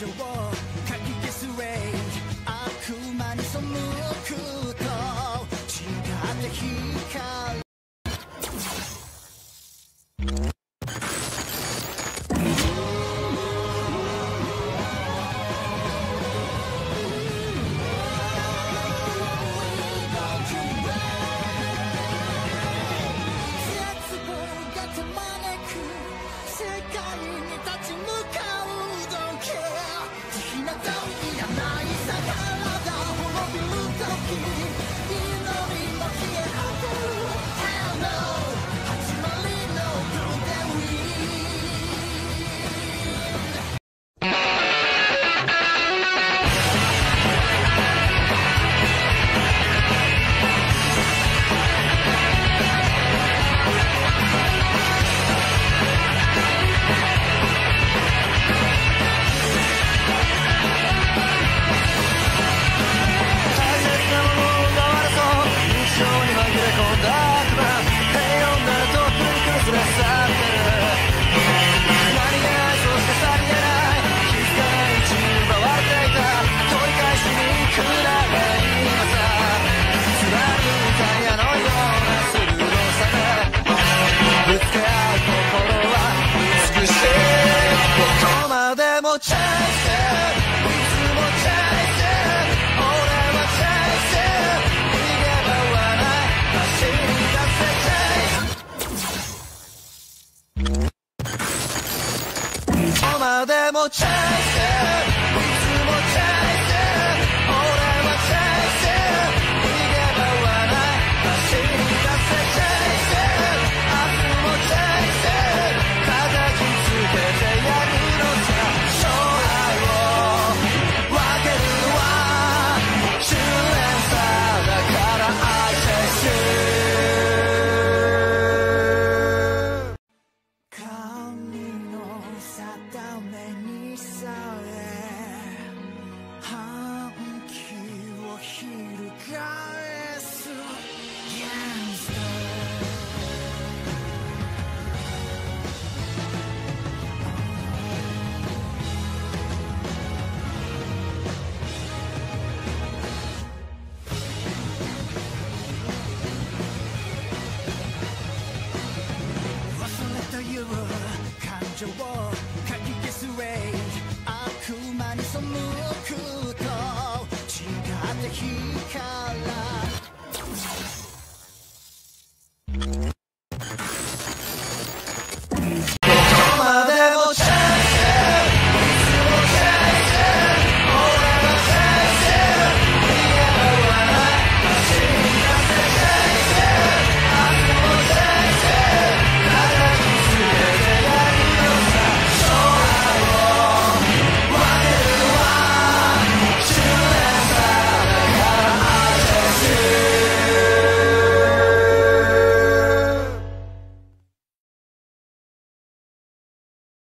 you want. All my demo chances 감정워 갈길 수에 아쿠만이 선물쿠터 지가 대히